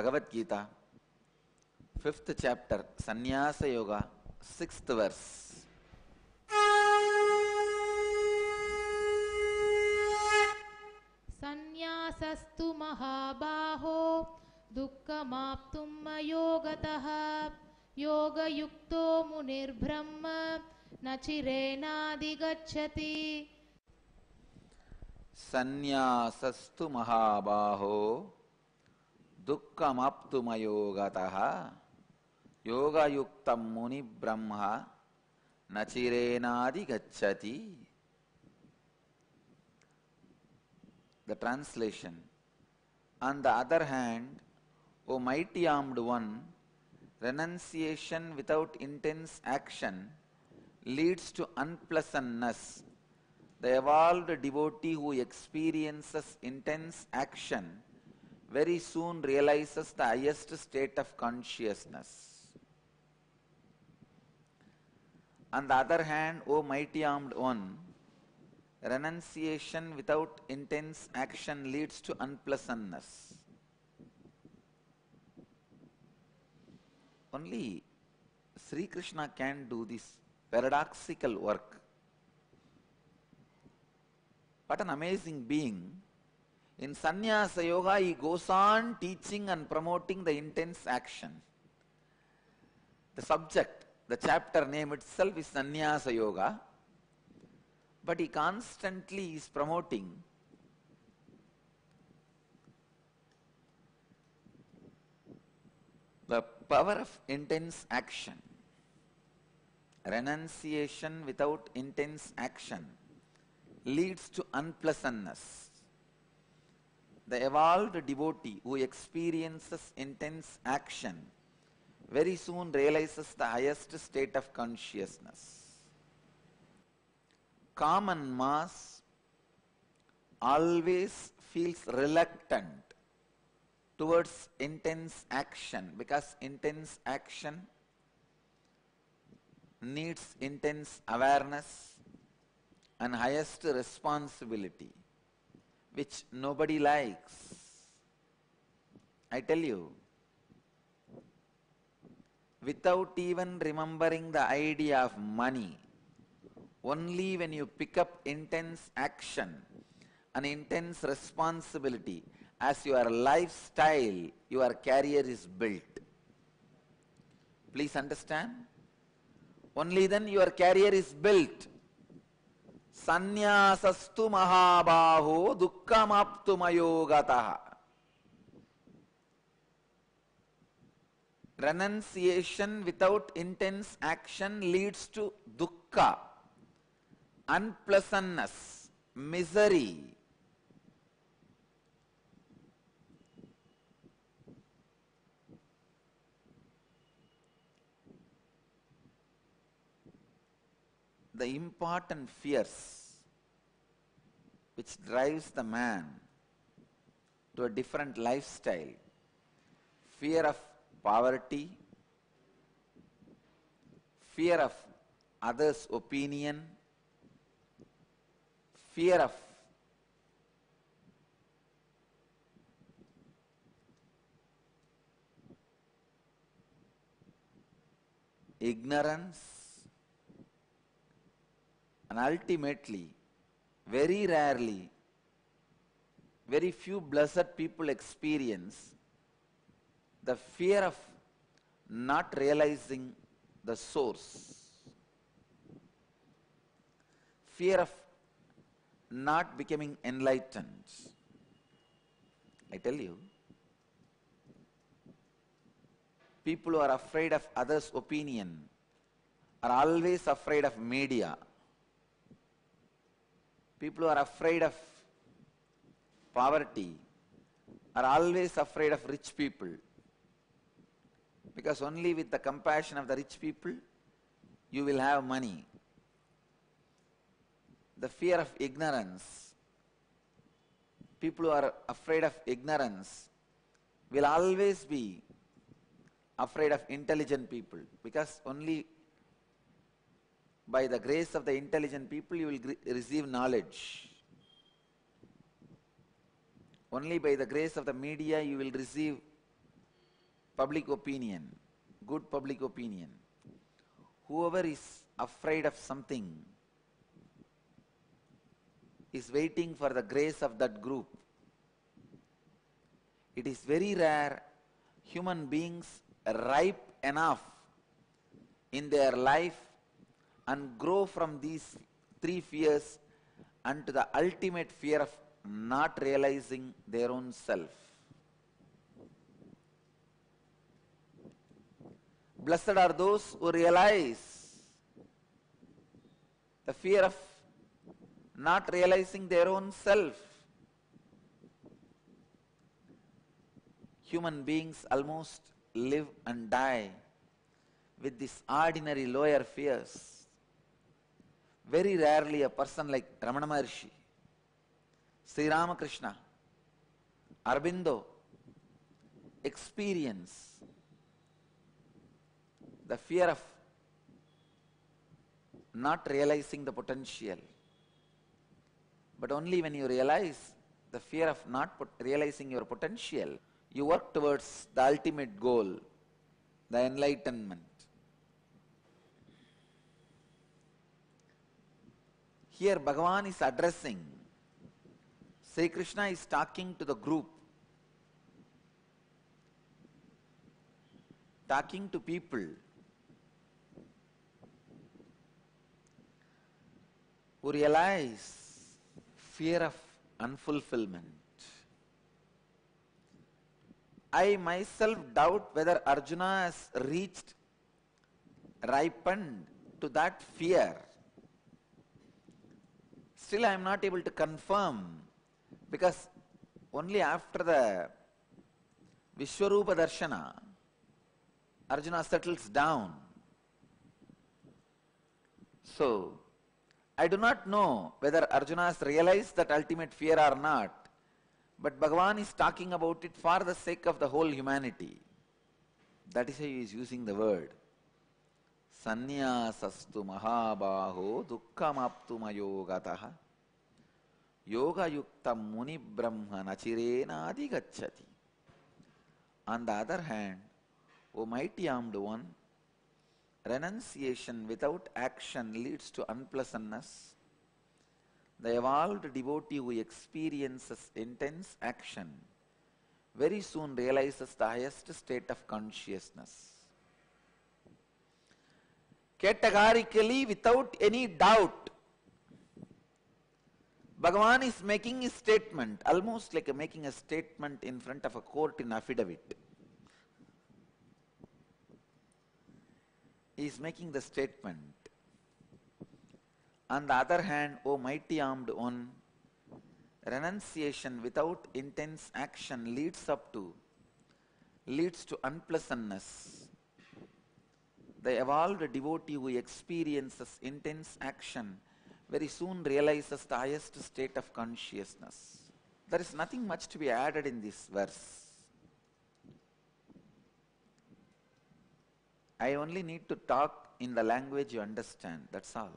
Bhagavad Gita, 5th chapter, Sannyasa Yoga, 6th verse. सन्यासस्तु महाबाहो दुःखमाप्तुम् मयोगतः योगयुक्तो मुनिर्ब्रह्म न चिरेणादिगच्छति सन्यासस्तु महाबाहो दुःखमाप्तुमयोगत योगयुक्त मुनि ब्रह्म न चिरेनादि गच्छति the translation on the other hand o mighty armed one renunciation without intense action leads to unpleasantness the evolved devotee who experiences intense action very soon realizes the highest state of consciousness. On the other hand, O mighty armed one, renunciation without intense action leads to unpleasantness. Only Sri Krishna can do this paradoxical work. What an amazing being. In Sannyasa Yoga, he goes on teaching and promoting the intense action. The subject, the chapter name itself is Sannyasa Yoga, but he constantly is promoting the power of intense action. Renunciation without intense action leads to unpleasantness. The evolved devotee who experiences intense action very soon realizes the highest state of consciousness. Common mass always feels reluctant towards intense action because intense action needs intense awareness and highest responsibility, which nobody likes. I tell you, without even remembering the idea of money, only when you pick up intense action and intense responsibility as your lifestyle, your career is built. Please understand? Only then your career is built. సన్యాసస్తు మహాబాహో దుఃఖమాప్తుమయోగత. Renunciation without intense action leads to duhkha unpleasantness misery the important fears which drives the man to a different lifestyle. Fear of poverty fear of others opinion fear of ignorance and ultimately, very rarely, very few blessed people experience the fear of not realizing the source, fear of not becoming enlightened. I tell you, people who are afraid of others' opinion are always afraid of media. People who are afraid of poverty are always afraid of rich people. Because only with the compassion of the rich people you will have money. The fear of ignorance, people who are afraid of ignorance will always be afraid of intelligent people because only by the grace of the intelligent people you will receive knowledge. Only by the grace of the media you will receive public opinion, good public opinion. Whoever is afraid of something is waiting for the grace of that group. It is very rare human beings ripe enough in their life and grow from these three fears unto the ultimate fear of not realizing their own self. Blessed are those who realize the fear of not realizing their own self. Human beings almost live and die with these ordinary lower fears. Very rarely a person like Ramana Maharshi, Sri Ramakrishna, Aurobindo experience the fear of not realizing the potential. But only when you realize the fear of not realizing your potential, you work towards the ultimate goal, the enlightenment. Here Bhagavan is addressing, Sri Krishna is talking to the group, talking to people who realize fear of unfulfillment. I myself doubt whether Arjuna has reached, ripened to that fear. Still, I am not able to confirm because only after the Vishwarupa Darshana, Arjuna settles down. So, I do not know whether Arjuna has realized that ultimate fear or not, but Bhagavan is talking about it for the sake of the whole humanity. That is why he is using the word. Mahabaho dukkhamaptumayogataha yoga yuktam muni brahma nachirena adigachati. On the other hand, O mighty armed one, renunciation without action leads to unpleasantness. The evolved devotee who experiences intense action very soon realizes the highest state of consciousness. Categorically, without any doubt, Bhagavan is making a statement, almost like a making a statement in front of a court in affidavit. He is making the statement. On the other hand, O mighty armed one, renunciation without intense action leads up to, leads to unpleasantness. The evolved devotee who experiences intense action very soon realizes the highest state of consciousness. There is nothing much to be added in this verse. I only need to talk in the language you understand, that's all.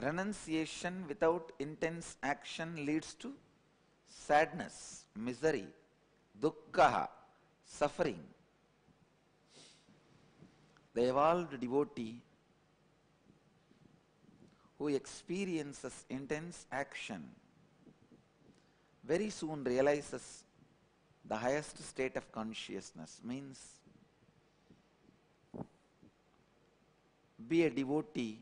Renunciation without intense action leads to sadness, misery, dukkha, suffering. The evolved devotee who experiences intense action very soon realizes the highest state of consciousness means be a devotee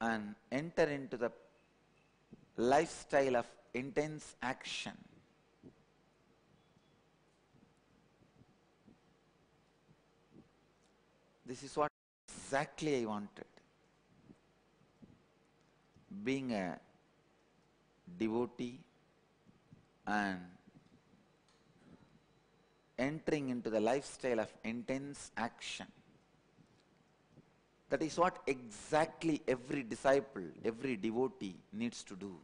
and enter into the lifestyle of intense action. This is what exactly I wanted. Being a devotee and entering into the lifestyle of intense action. That is what exactly every disciple, every devotee needs to do.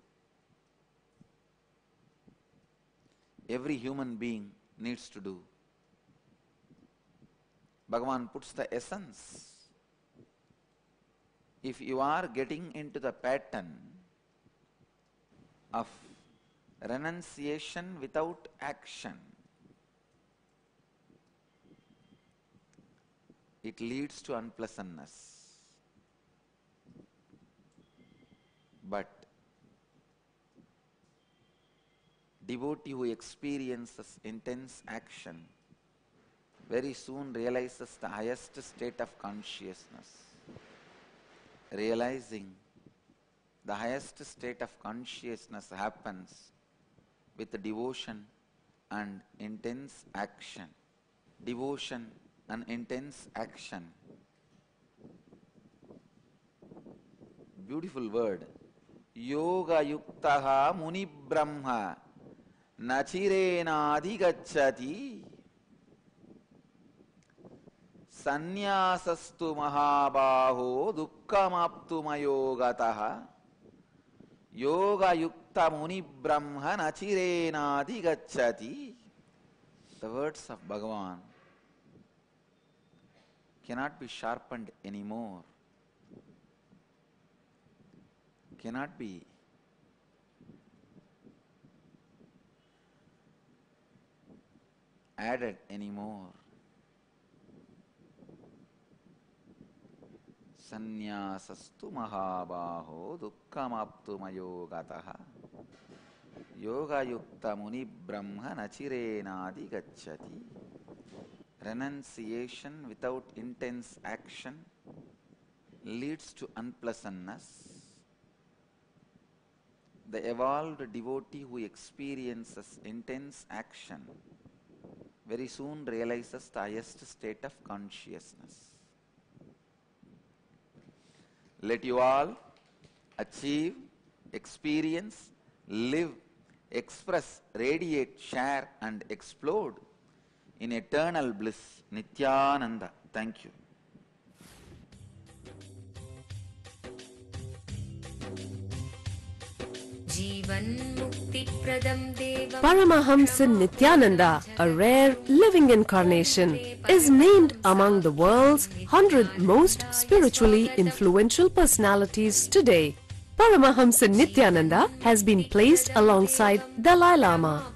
Every human being needs to do. Bhagavan puts the essence. If you are getting into the pattern of renunciation without action. It leads to unpleasantness. But devotee who experiences intense action very soon realizes the highest state of consciousness. Realizing the highest state of consciousness happens with devotion and intense action. Devotion and intense action. Beautiful word. Yoga yuktaha muni brahma నచిరేనాధిగచ్చతి సన్యాసస్తు మహాబాహో దుఃఖమాప్తుమయోగత. యోగయుక్త ముని బ్రహ్మ నచిరేనాధిగచ్చతి the words of Bhagavan cannot be sharpened anymore cannot be added anymore. సన్యాసస్తు మహాబాహో దుఃఖమాప్తుమయో గత యోగయుక్త ముని బ్రహ్మ నచిరేనాది గచ్చతి రెనన్సియేషన్ without intense action leads to అన్ప్లసన్నెస్ The evolved devotee who experiences intense action very soon realizes the highest state of consciousness. Let you all achieve, experience, live, express, radiate, share, and explode in eternal bliss. Nithyananda. Thank you. Paramahamsa Nithyananda, a rare living incarnation, is named among the world's 100 most spiritually influential personalities today. Paramahamsa Nithyananda has been placed alongside Dalai Lama,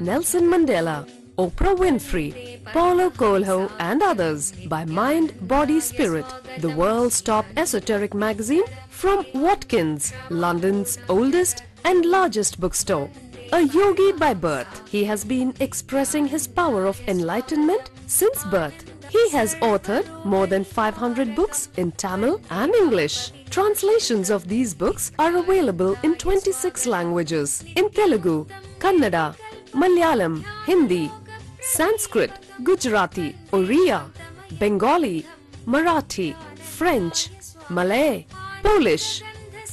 Nelson Mandela, Oprah Winfrey, Paulo Coelho and others by Mind, Body, Spirit, the world's top esoteric magazine from Watkins, London's oldest and largest bookstore. A yogi by birth, he has been expressing his power of enlightenment since birth. He has authored more than 500 books in Tamil and English. Translations of these books are available in 26 languages in Telugu, Kannada, Malayalam, Hindi, Sanskrit, Gujarati, Oriya, Bengali, Marathi, French, Malay, Polish,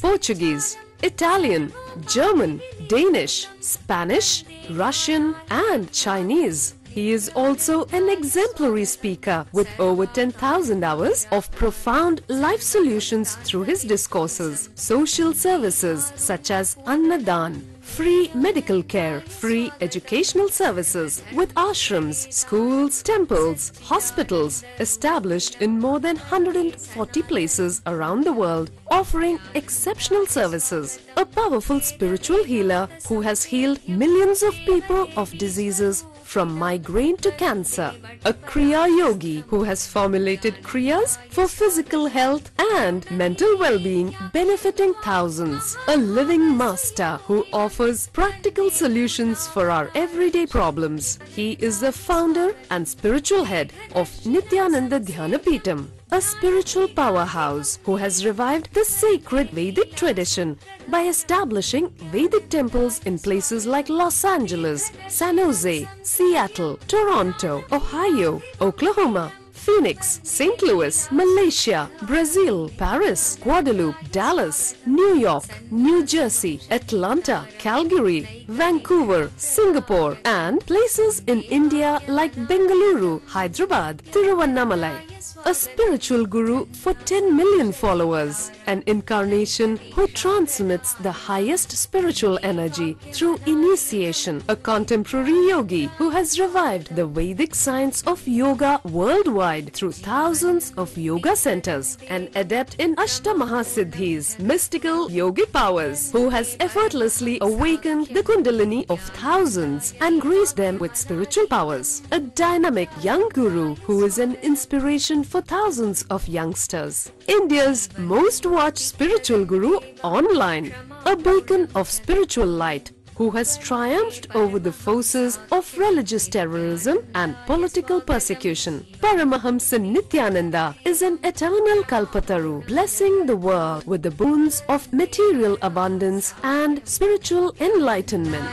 Portuguese, Italian, German, Danish, Spanish, Russian, and Chinese. He is also an exemplary speaker with over 10,000 hours of profound life solutions through his discourses. Social services such as Annadan, free medical care, free educational services with ashrams, schools, temples, hospitals established in more than 140 places around the world, offering exceptional services. A powerful spiritual healer who has healed millions of people of diseases from migraine to cancer. A Kriya Yogi who has formulated Kriyas for physical health and mental well-being benefiting thousands. A living master who offers practical solutions for our everyday problems. He is the founder and spiritual head of Nithyananda Dhyanapitham a spiritual powerhouse who has revived the sacred Vedic tradition by establishing Vedic temples in places like Los Angeles, San Jose, Seattle, Toronto, Ohio, Oklahoma, Phoenix, St. Louis, Malaysia, Brazil, Paris, Guadeloupe, Dallas, New York, New Jersey, Atlanta, Calgary, Vancouver, Singapore, and places in India like Bengaluru, Hyderabad, Tiruvannamalai. a spiritual guru for 10 million followers, an incarnation who transmits the highest spiritual energy through initiation, a contemporary yogi who has revived the Vedic science of yoga worldwide through thousands of yoga centers, an adept in Ashtamahasiddhis, mystical yogic powers, who has effortlessly awakened the kundalini of thousands and them with spiritual powers, a dynamic young guru who is an inspiration for thousands of youngsters. India's most watched spiritual guru online, a beacon of spiritual light who has triumphed over the forces of religious terrorism and political persecution. Paramahamsa Nithyananda is an eternal Kalpataru, blessing the world with the boons of material abundance and spiritual enlightenment.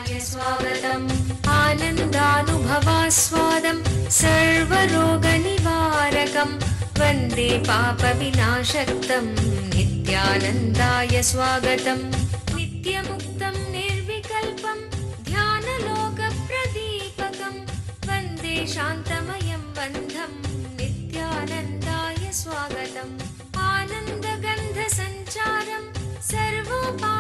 आनन्दानुभवास्वादं सर्वरोगनिवारकं वन्दे पापविनाशक्तं नित्यानन्दाय स्वागतम् नित्यमुक्तं निर्विकल्पं ध्यानलोकप्रदीपकं वन्दे शान्तमयं बन्धं नित्यानन्दाय स्वागतम् आनन्दगन्धसञ्चारं सर्वोपाधिविनिर्मुक्तं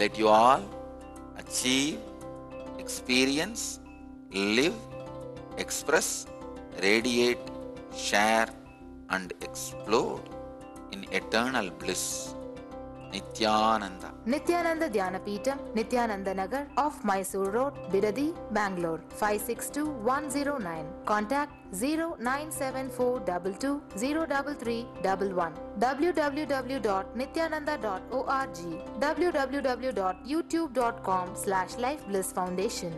Let you all achieve, experience, live, express, radiate, share, and explode in eternal bliss. Nithyananda Nithyananda Dhyanapeetha Nithyananda Nagar off Mysore road Bidadi Bangalore five six two one zero nine contact zero nine seven four double two zero double three double one W W W dot Nithyananda dot O R G W W W dot YouTube dot com slash life bliss foundation